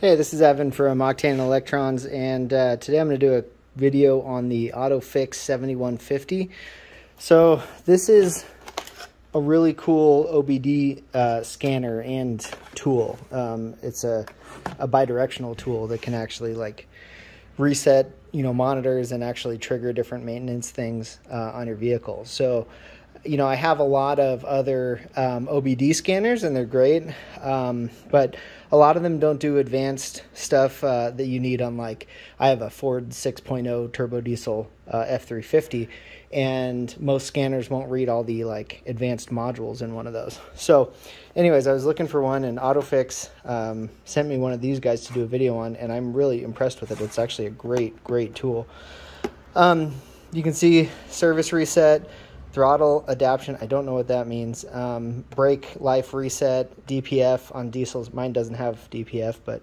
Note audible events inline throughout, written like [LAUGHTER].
Hey, this is Evan from Octane Electrons, and uh, today I'm going to do a video on the Autophix 7150. So this is a really cool OBD uh, scanner and tool. Um, it's a, a bidirectional tool that can actually like reset, you know, monitors and actually trigger different maintenance things uh, on your vehicle. So you know, I have a lot of other um, OBD scanners and they're great, um, but a lot of them don't do advanced stuff uh, that you need on like I have a Ford 6.0 turbo diesel uh, F350 and most scanners won't read all the like advanced modules in one of those. So anyways, I was looking for one and Autophix um, sent me one of these guys to do a video on and I'm really impressed with it. It's actually a great, great tool. Um, you can see service reset, throttle adaptation i don't know what that means. Um, brake life reset dpf on diesels mine doesn't have dpf but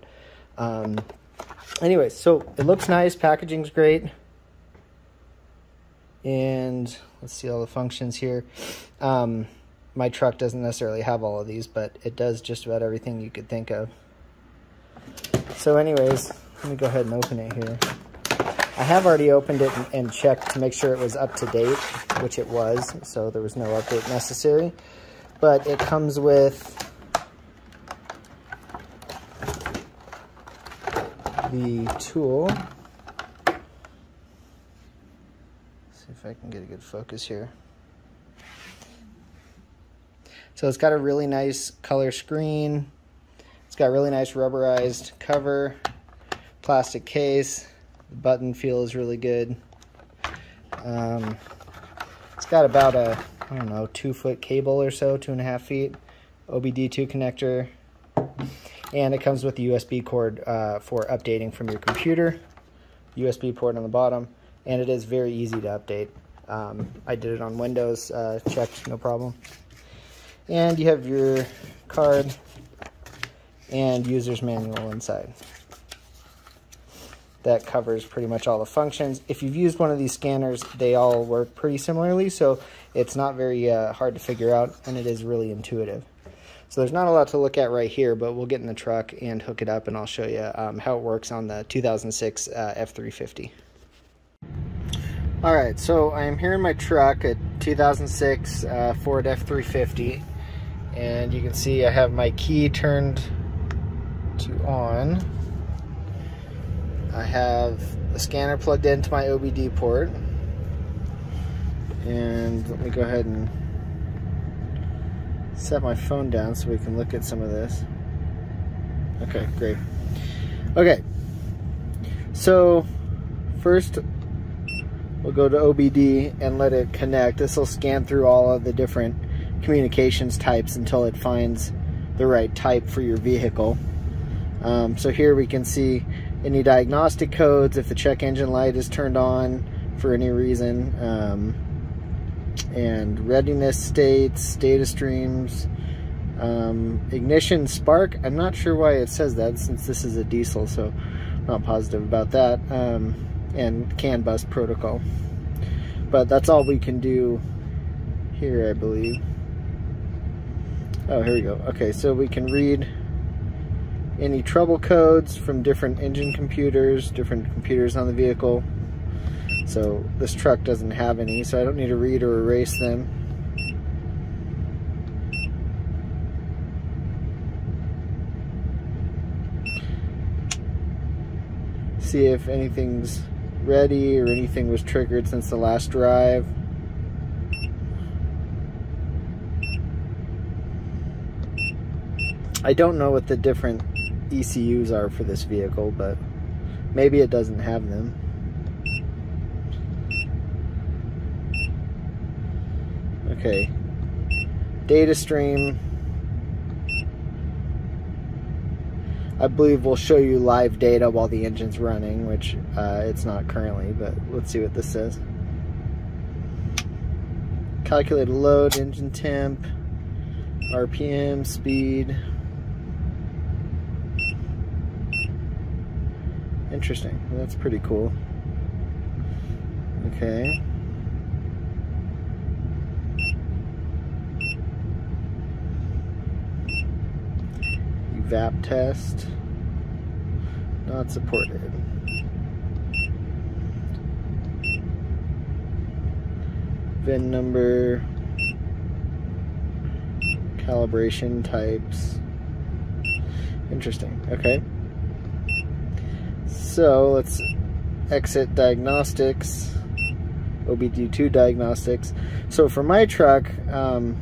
um, anyways so it looks nice packaging's great. And let's see all the functions here. Um, my truck doesn't necessarily have all of these but it does just about everything you could think of. So anyways let me go ahead and open it here I have already opened it and checked to make sure it was up to date, which it was, so there was no update necessary. But it comes with the tool. see if I can get a good focus here. So it's got a really nice color screen. It's got really nice rubberized cover, plastic case. The button feels really good. Um, it's got about a, I don't know, two foot cable or so, two and a half feet, OBD2 connector, and it comes with a USB cord uh, for updating from your computer, USB port on the bottom, and it is very easy to update. Um, I did it on Windows, uh, checked, no problem. And you have your card and user's manual inside that covers pretty much all the functions. If you've used one of these scanners, they all work pretty similarly, so it's not very uh, hard to figure out, and it is really intuitive. So there's not a lot to look at right here, but we'll get in the truck and hook it up, and I'll show you um, how it works on the 2006 uh, F350. All right, so I'm here in my truck, a 2006 uh, Ford F350, and you can see I have my key turned to on. I have a scanner plugged into my OBD port. And let me go ahead and set my phone down so we can look at some of this. Okay, great. Okay, so first we'll go to OBD and let it connect. This will scan through all of the different communications types until it finds the right type for your vehicle. Um, so here we can see any diagnostic codes if the check engine light is turned on for any reason um, and readiness states data streams um, ignition spark. I'm not sure why it says that since this is a diesel so I'm not positive about that um, and CAN bus protocol. But that's all we can do here I believe. Oh here we go. Okay so we can read any trouble codes from different engine computers, different computers on the vehicle. So this truck doesn't have any, so I don't need to read or erase them. See if anything's ready or anything was triggered since the last drive. I don't know what the different ECUs are for this vehicle, but maybe it doesn't have them. Okay, data stream. I believe we'll show you live data while the engine's running, which uh, it's not currently, but let's see what this says. Calculated load, engine temp, RPM, speed, Interesting. That's pretty cool. Okay. Evap test. Not supported. VIN number, calibration types. Interesting. Okay. So let's exit diagnostics, OBD2 diagnostics. So for my truck, um,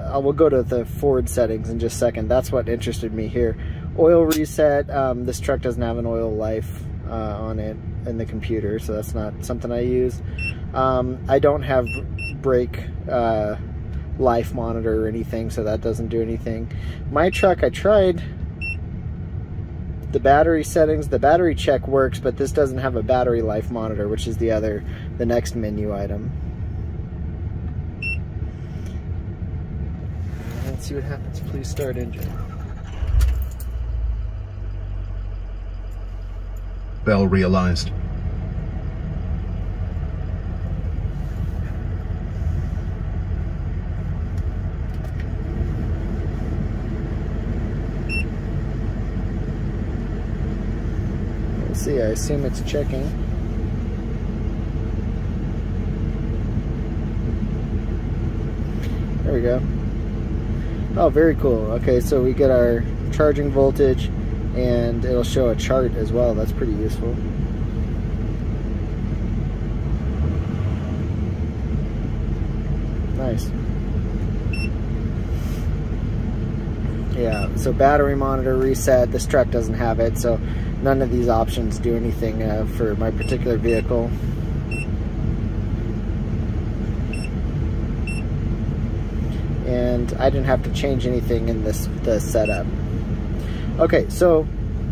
I will go to the Ford settings in just a second. That's what interested me here. Oil reset. Um, this truck doesn't have an oil life uh, on it in the computer, so that's not something I use. Um, I don't have brake uh, life monitor or anything, so that doesn't do anything. My truck, I tried the battery settings, the battery check works, but this doesn't have a battery life monitor, which is the other, the next menu item. Let's see what happens. Please start engine. Bell realized. See. I assume it's checking. There we go. Oh, very cool. Okay, so we get our charging voltage and it'll show a chart as well. That's pretty useful. Nice. Yeah, so battery monitor reset. This truck doesn't have it, so none of these options do anything uh, for my particular vehicle. And I didn't have to change anything in this the setup. Okay, so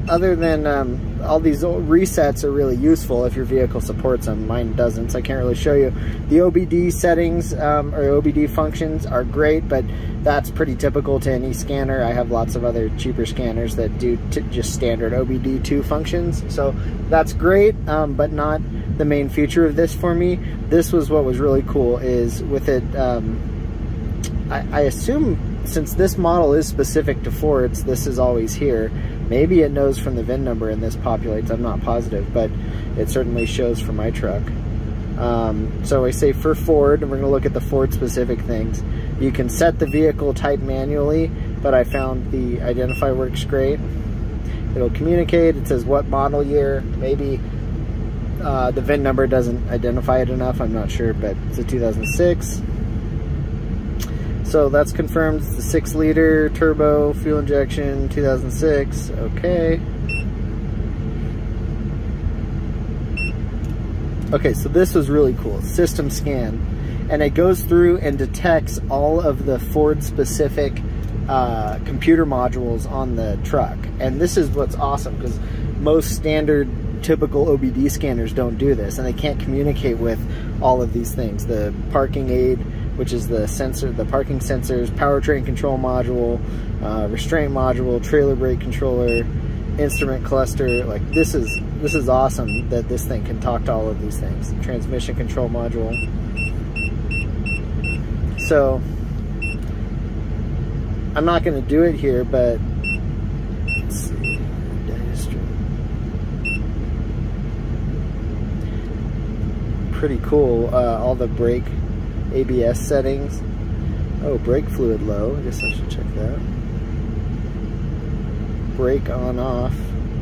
other than um, all these resets are really useful if your vehicle supports them. Mine doesn't, so I can't really show you. The OBD settings um, or OBD functions are great, but that's pretty typical to any scanner. I have lots of other cheaper scanners that do just standard OBD2 functions. So that's great, um, but not the main feature of this for me. This was what was really cool is with it, um, I, I assume since this model is specific to Fords, this is always here. Maybe it knows from the VIN number and this populates, I'm not positive, but it certainly shows for my truck. Um, so I say for Ford, and we're going to look at the Ford specific things. You can set the vehicle type manually, but I found the Identify works great. It'll communicate, it says what model year, maybe uh, the VIN number doesn't identify it enough, I'm not sure, but it's a 2006. So that's confirmed. It's the six liter turbo fuel injection 2006. Okay. Okay, so this was really cool. System scan. And it goes through and detects all of the Ford specific uh, computer modules on the truck. And this is what's awesome because most standard typical OBD scanners don't do this and they can't communicate with all of these things. The parking aid, which is the sensor, the parking sensors, powertrain control module, uh, restraint module, trailer brake controller, instrument cluster. Like this is this is awesome that this thing can talk to all of these things. Transmission control module. So I'm not going to do it here, but. Pretty cool. Uh, all the brake ABS settings. Oh, brake fluid low. I guess I should check that. Brake on off.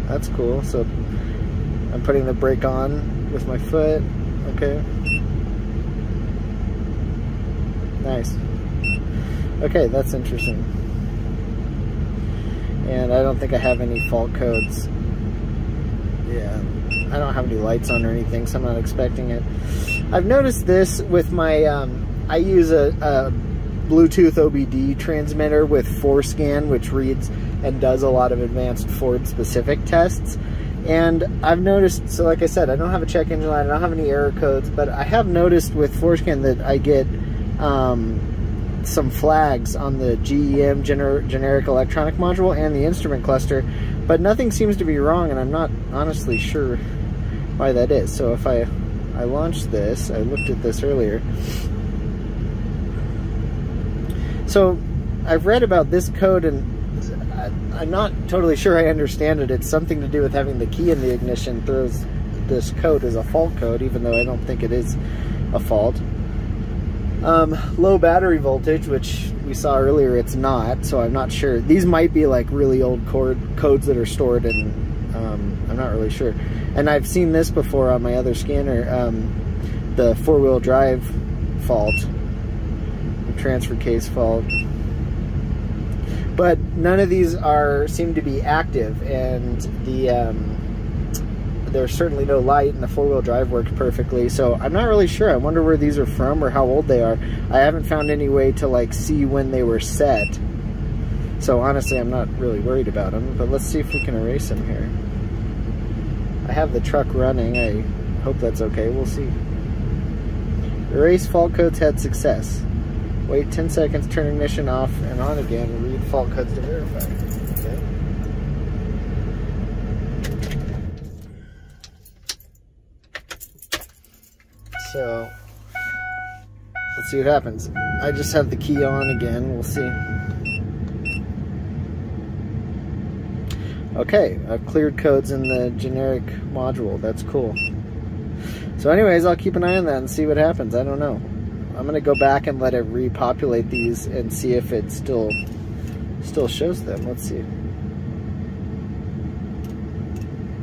That's cool. So I'm putting the brake on with my foot. Okay. Nice. Okay, that's interesting. And I don't think I have any fault codes. Yeah, I don't have any lights on or anything, so I'm not expecting it. I've noticed this with my, um, I use a, a Bluetooth OBD transmitter with FORScan, which reads and does a lot of advanced Ford specific tests. And I've noticed, so like I said, I don't have a check engine light, I don't have any error codes, but I have noticed with FORScan that I get um, some flags on the GEM gener generic electronic module and the instrument cluster, but nothing seems to be wrong, and I'm not honestly sure why that is. So if I I launched this, I looked at this earlier. So I've read about this code and I'm not totally sure I understand it. It's something to do with having the key in the ignition throws this code as a fault code, even though I don't think it is a fault. Um, low battery voltage, which we saw earlier, it's not, so I'm not sure. These might be like really old code, codes that are stored in, um, I'm not really sure. And I've seen this before on my other scanner, um, the four-wheel drive fault, transfer case fault. But none of these are seem to be active, and the um, there's certainly no light and the four-wheel drive worked perfectly so I'm not really sure I wonder where these are from or how old they are I haven't found any way to like see when they were set so honestly I'm not really worried about them but let's see if we can erase them here I have the truck running I hope that's okay we'll see erase fault codes had success wait 10 seconds turn ignition off and on again read fault codes to verify So let's see what happens. I just have the key on again. We'll see. Okay, I've cleared codes in the generic module. That's cool. So anyways, I'll keep an eye on that and see what happens. I don't know. I'm going to go back and let it repopulate these and see if it still still shows them. Let's see.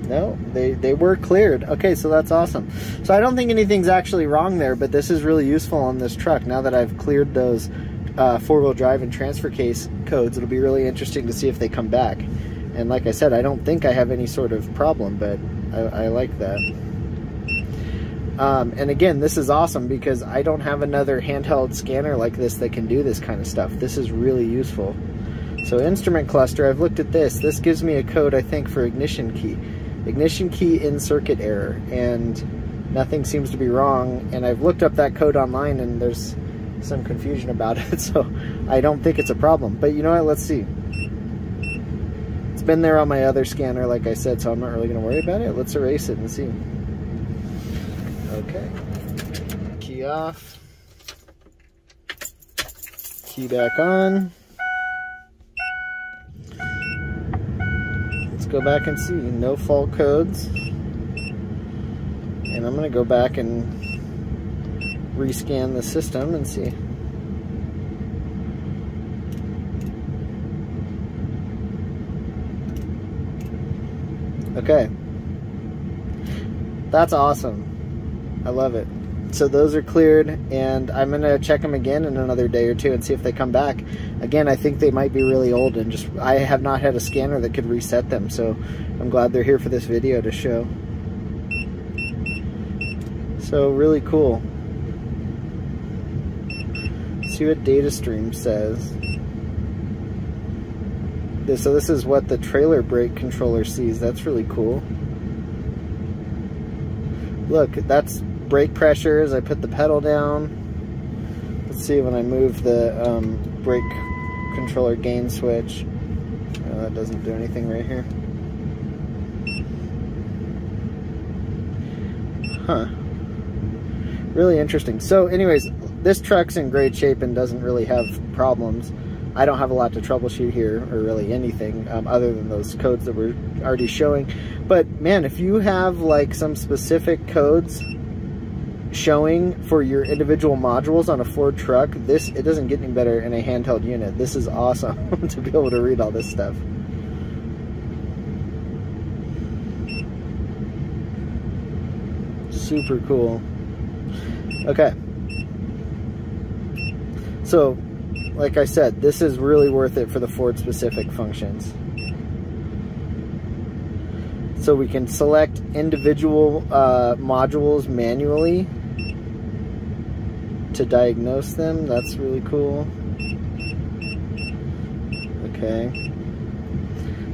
No, they, they were cleared. Okay, so that's awesome. So I don't think anything's actually wrong there, but this is really useful on this truck. Now that I've cleared those uh, four-wheel drive and transfer case codes, it'll be really interesting to see if they come back. And like I said, I don't think I have any sort of problem, but I, I like that. Um, and again, this is awesome because I don't have another handheld scanner like this that can do this kind of stuff. This is really useful. So instrument cluster, I've looked at this. This gives me a code, I think, for ignition key ignition key in circuit error and nothing seems to be wrong and I've looked up that code online and there's some confusion about [LAUGHS] it so I don't think it's a problem but you know what let's see been there on my other scanner like I said so I'm not really gonna worry about it let's erase it and see okay key off key back on Let's go back and see. No fault codes. And I'm going to go back and rescan the system and see. Okay. That's awesome. I love it. So those are cleared and I'm gonna check them again in another day or two and see if they come back. Again I think they might be really old and just I have not had a scanner that could reset them so I'm glad they're here for this video to show. So really cool. Let's see what data stream says so this is what the trailer brake controller sees that's really cool look that's brake pressure as I put the pedal down. Let's see when I move the um, brake controller gain switch. Oh, that doesn't do anything right here. Huh. Really interesting. So anyways, this truck's in great shape and doesn't really have problems. I don't have a lot to troubleshoot here, or really anything, um, other than those codes that we're already showing. But man, if you have like some specific codes showing for your individual modules on a Ford truck, this it doesn't get any better in a handheld unit. This is awesome [LAUGHS] to be able to read all this stuff. Super cool. Okay. So, like I said, this is really worth it for the Ford specific functions. So we can select individual uh, modules manually to diagnose them. That's really cool. Okay.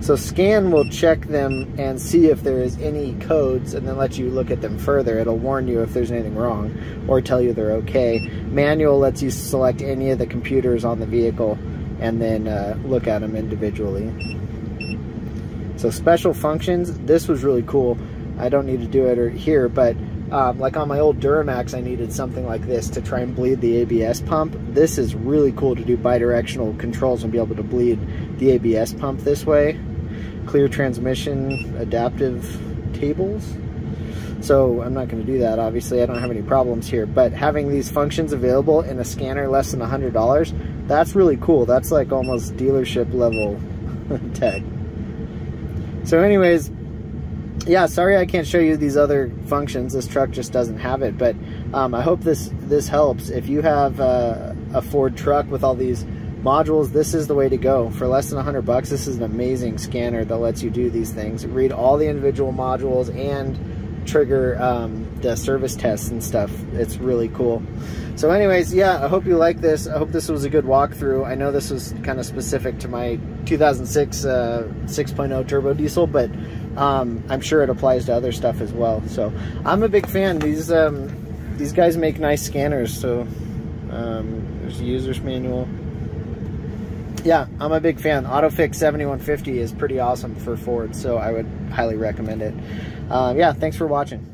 So scan will check them and see if there is any codes and then let you look at them further. It'll warn you if there's anything wrong or tell you they're okay. Manual lets you select any of the computers on the vehicle and then uh, look at them individually. So special functions, this was really cool. I don't need to do it here, but Um, like on my old Duramax, I needed something like this to try and bleed the ABS pump. This is really cool to do bidirectional controls and be able to bleed the ABS pump this way. Clear transmission, adaptive tables. So I'm not going to do that. Obviously, I don't have any problems here. But having these functions available in a scanner less than $100, that's really cool. That's like almost dealership level [LAUGHS] tech. So anyways, yeah, sorry I can't show you these other functions. This truck just doesn't have it, but um, I hope this this helps. If you have uh, a Ford truck with all these modules, this is the way to go. For less than 100 bucks, this is an amazing scanner that lets you do these things. Read all the individual modules and trigger um, the service tests and stuff. It's really cool. So anyways, yeah, I hope you like this. I hope this was a good walkthrough. I know this was kind of specific to my 2006 uh, 6.0 turbo diesel, but um, I'm sure it applies to other stuff as well. So I'm a big fan. These um, these guys make nice scanners. So um, there's a user's manual. Yeah, I'm a big fan. Autophix 7150 is pretty awesome for Ford, so I would highly recommend it. Uh, yeah, thanks for watching.